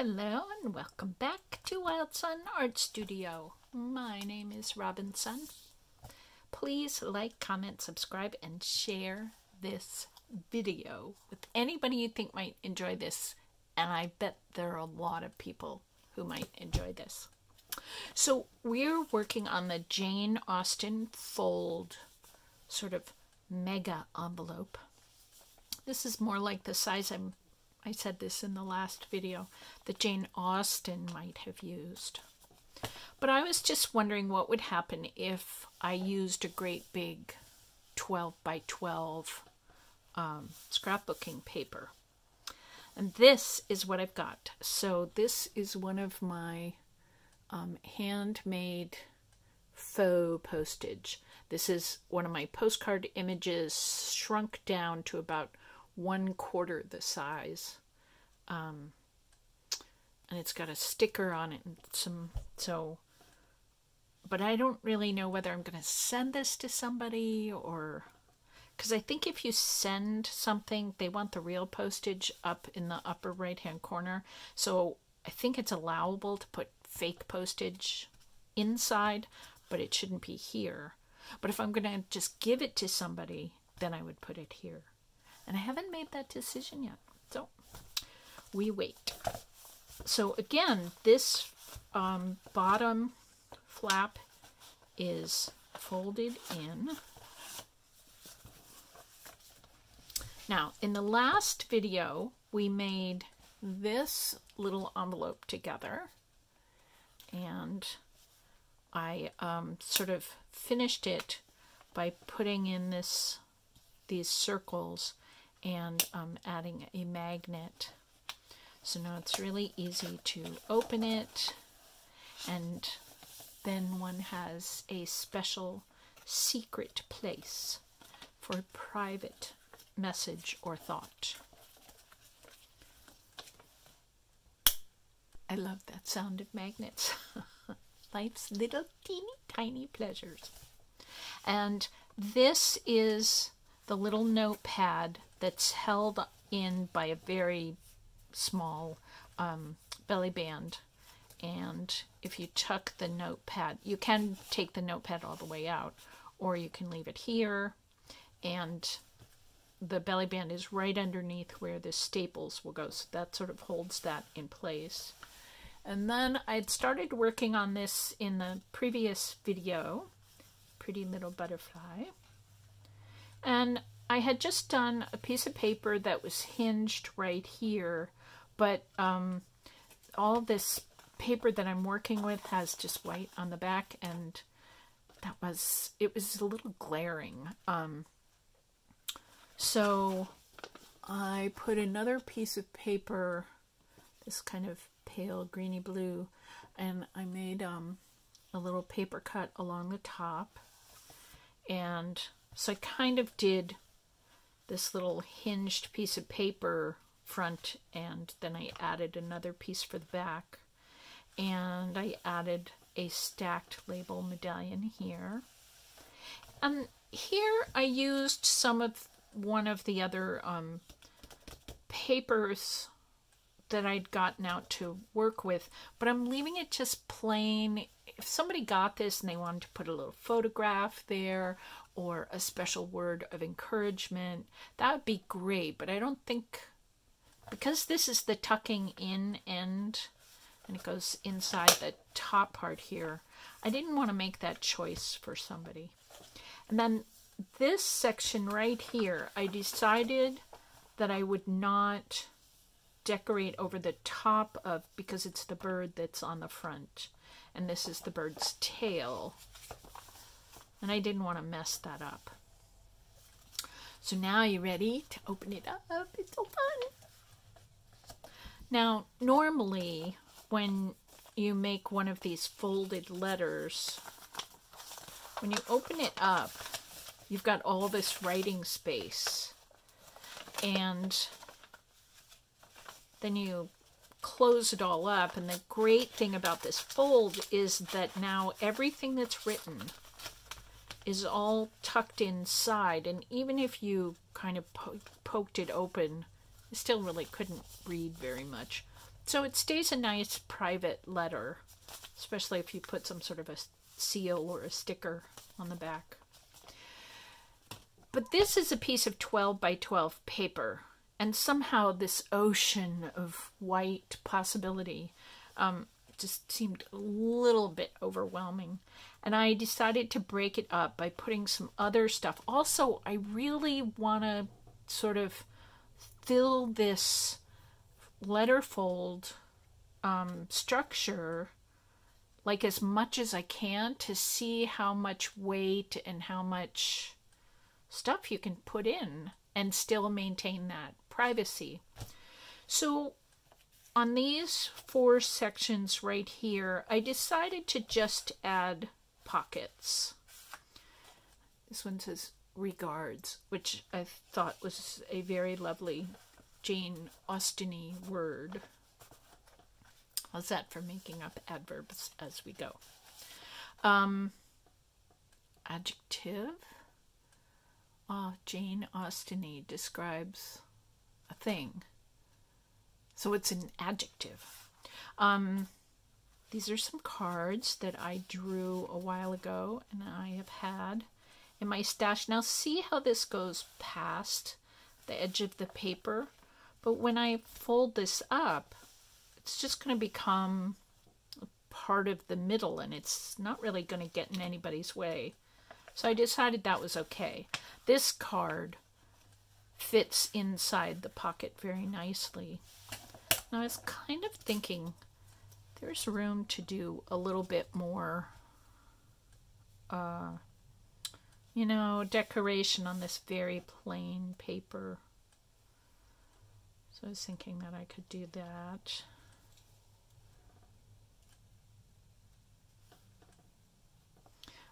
Hello and welcome back to WildSunne Art Studio. My name is Robinsunne. Please like, comment, subscribe, and share this video with anybody you think might enjoy this. And I bet there are a lot of people who might enjoy this. So we're working on the Jane Austen fold sort of mega envelope. This is more like the size I'm I said this in the last video that Jane Austen might have used. But I was just wondering what would happen if I used a great big 12 by 12 um, scrapbooking paper. And this is what I've got. So this is one of my um, handmade faux postage. This is one of my postcard images shrunk down to about one quarter the size. Um, and it's got a sticker on it and some so but I don't really know whether I'm going to send this to somebody or because I think if you send something, they want the real postage up in the upper right hand corner. So I think it's allowable to put fake postage inside, but it shouldn't be here. But if I'm going to just give it to somebody, then I would put it here. And I haven't made that decision yet. So we wait. So again, this um, bottom flap is folded in. Now, in the last video, we made this little envelope together. And I um, sort of finished it by putting in this these circles and um, adding a magnet. So now it's really easy to open it and then one has a special secret place for a private message or thought. I love that sound of magnets. Life's little teeny tiny pleasures. And this is the little notepad that's held in by a very small um, belly band. And if you tuck the notepad, you can take the notepad all the way out, or you can leave it here. And the belly band is right underneath where the staples will go. So that sort of holds that in place. And then I'd started working on this in the previous video, Pretty Little Butterfly. And I had just done a piece of paper that was hinged right here, but um, all this paper that I'm working with has just white on the back, and that was, it was a little glaring. Um, so I put another piece of paper, this kind of pale greeny blue, and I made um, a little paper cut along the top. And so I kind of did this little hinged piece of paper front and then I added another piece for the back. And I added a stacked label medallion here. And here I used some of one of the other um, papers that I'd gotten out to work with but I'm leaving it just plain if somebody got this and they wanted to put a little photograph there or a special word of encouragement, that would be great. But I don't think, because this is the tucking in end, and it goes inside the top part here, I didn't want to make that choice for somebody. And then this section right here, I decided that I would not decorate over the top of, because it's the bird that's on the front. And this is the bird's tail. And I didn't want to mess that up. So now you ready to open it up? It's so fun. Now, normally when you make one of these folded letters, when you open it up, you've got all this writing space. And then you close it all up. And the great thing about this fold is that now everything that's written is all tucked inside. And even if you kind of po poked it open, you still really couldn't read very much. So it stays a nice private letter, especially if you put some sort of a seal or a sticker on the back. But this is a piece of 12 by 12 paper, and somehow this ocean of white possibility um, just seemed a little bit overwhelming. And I decided to break it up by putting some other stuff. Also, I really want to sort of fill this letterfold um, structure like as much as I can to see how much weight and how much stuff you can put in and still maintain that privacy. So on these four sections right here, I decided to just add pockets. This one says regards, which I thought was a very lovely Jane Austen word. How's that for making up adverbs as we go? Um, adjective. Ah, Jane Austen describes thing. So it's an adjective. Um, these are some cards that I drew a while ago and I have had in my stash. Now see how this goes past the edge of the paper. But when I fold this up, it's just going to become part of the middle and it's not really going to get in anybody's way. So I decided that was okay. This card fits inside the pocket very nicely. Now I was kind of thinking there's room to do a little bit more, uh, you know, decoration on this very plain paper. So I was thinking that I could do that.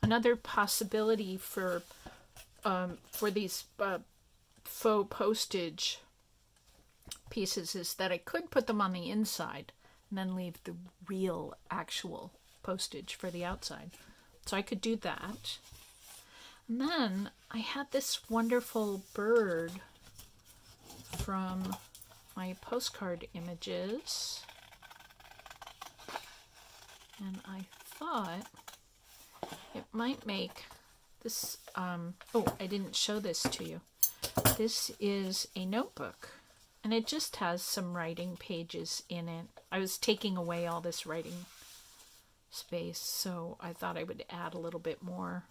Another possibility for um, for these uh, faux postage pieces is that I could put them on the inside and then leave the real actual postage for the outside. So I could do that. And then I had this wonderful bird from my postcard images. And I thought it might make this, um, oh, I didn't show this to you. This is a notebook and it just has some writing pages in it. I was taking away all this writing space, so I thought I would add a little bit more.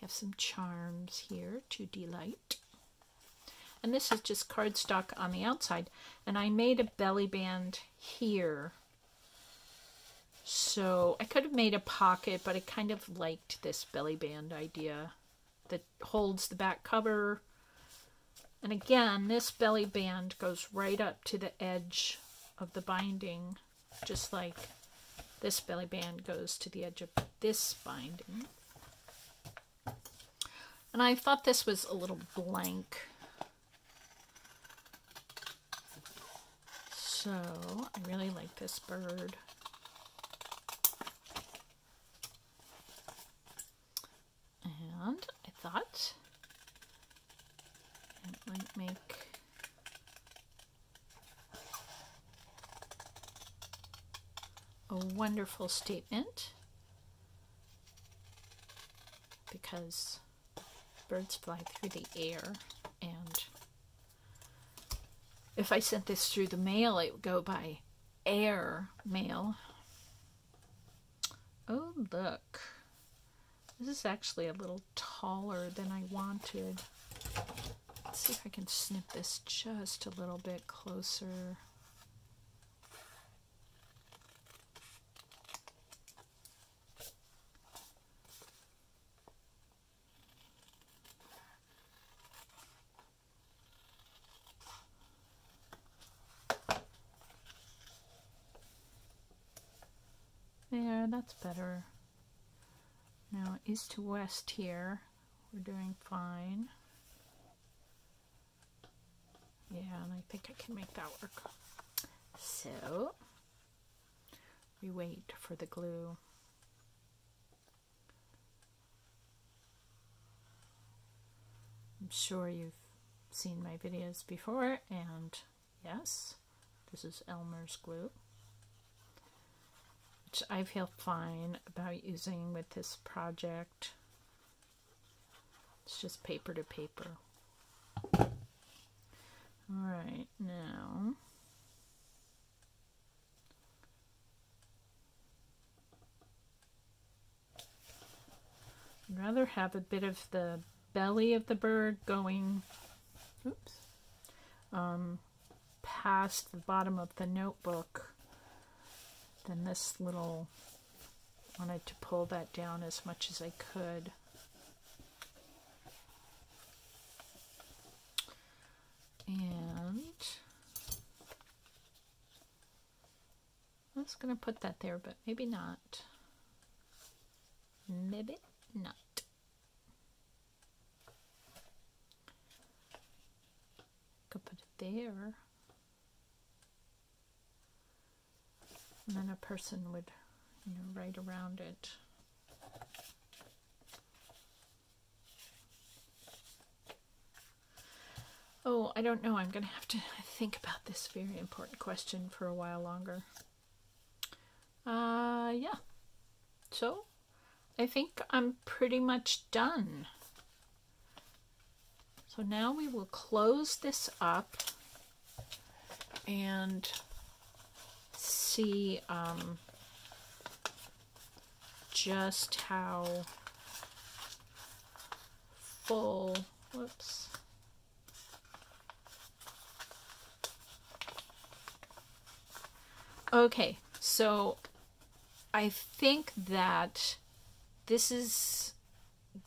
I have some charms here to delight. And this is just cardstock on the outside. And I made a belly band here. So I could have made a pocket, but I kind of liked this belly band idea that holds the back cover and again, this belly band goes right up to the edge of the binding, just like this belly band goes to the edge of this binding. And I thought this was a little blank. So I really like this bird. And I thought might make a wonderful statement because birds fly through the air and if I sent this through the mail it would go by air mail. Oh look, this is actually a little taller than I wanted. See if I can snip this just a little bit closer. There, that's better. Now, east to west here, we're doing fine. Yeah, and I think I can make that work. So, we wait for the glue. I'm sure you've seen my videos before, and yes, this is Elmer's glue. which I feel fine about using with this project. It's just paper to paper. All right, now I'd rather have a bit of the belly of the bird going oops, um, past the bottom of the notebook than this little wanted to pull that down as much as I could. And I was going to put that there, but maybe not. Maybe not. Could put it there. And then a person would, you know, write around it. Oh, I don't know. I'm going to have to think about this very important question for a while longer. Uh, yeah. So, I think I'm pretty much done. So now we will close this up and see um, just how full, whoops, Okay, so I think that this is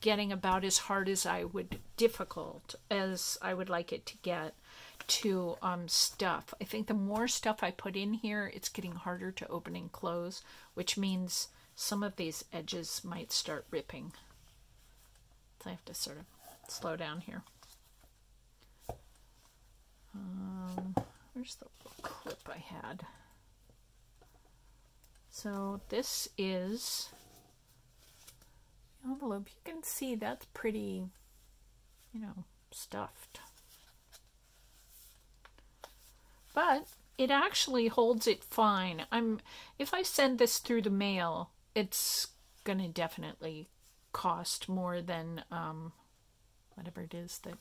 getting about as hard as I would difficult as I would like it to get to um, stuff. I think the more stuff I put in here, it's getting harder to open and close, which means some of these edges might start ripping. So I have to sort of slow down here. Um, where's the clip I had? So this is the envelope. You can see that's pretty, you know, stuffed. But it actually holds it fine. I'm if I send this through the mail, it's gonna definitely cost more than um, whatever it is that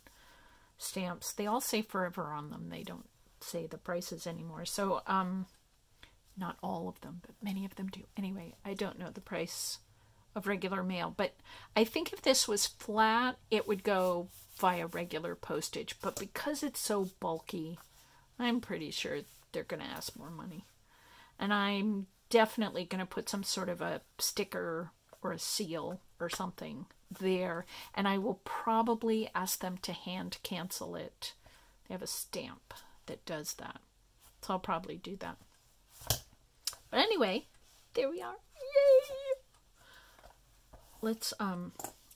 stamps. They all say forever on them. They don't say the prices anymore. So um, not all of them, but many of them do. Anyway, I don't know the price of regular mail, but I think if this was flat, it would go via regular postage. But because it's so bulky, I'm pretty sure they're going to ask more money. And I'm definitely going to put some sort of a sticker or a seal or something there. And I will probably ask them to hand cancel it. They have a stamp that does that. So I'll probably do that. But anyway, there we are. Yay! Let's um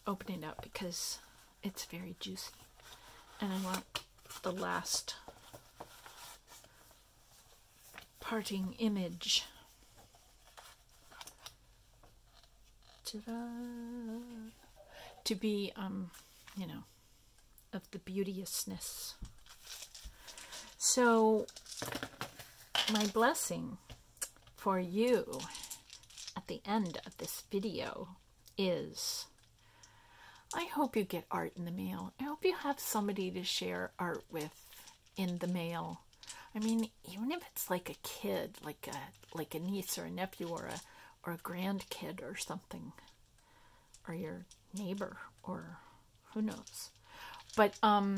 open it up because it's very juicy. And I want the last parting image. To be, um, you know, of the beauteousness. So, my blessing for you at the end of this video is I hope you get art in the mail. I hope you have somebody to share art with in the mail. I mean, even if it's like a kid, like a like a niece or a nephew or a or a grandkid or something, or your neighbor or who knows. But um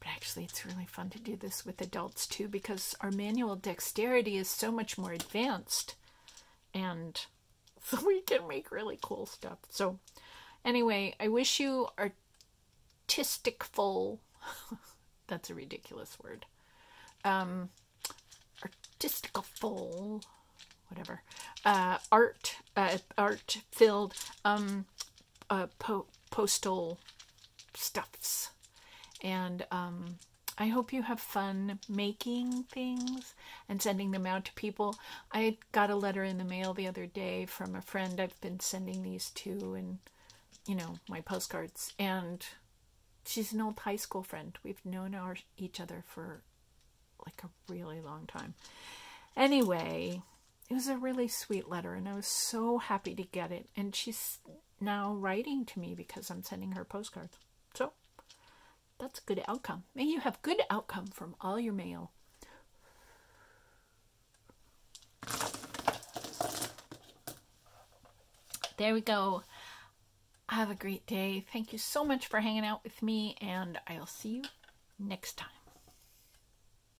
but actually, it's really fun to do this with adults too because our manual dexterity is so much more advanced. And so we can make really cool stuff. So, anyway, I wish you artistic full. That's a ridiculous word. Um, full, whatever. Uh, art, uh, art filled, um, uh, po- postal stuffs and um, I hope you have fun making things and sending them out to people. I got a letter in the mail the other day from a friend I've been sending these to, and you know, my postcards. And she's an old high school friend. We've known our, each other for like a really long time. Anyway, it was a really sweet letter, and I was so happy to get it. And she's now writing to me because I'm sending her postcards. That's a good outcome. May you have good outcome from all your mail. There we go. Have a great day. Thank you so much for hanging out with me, and I'll see you next time.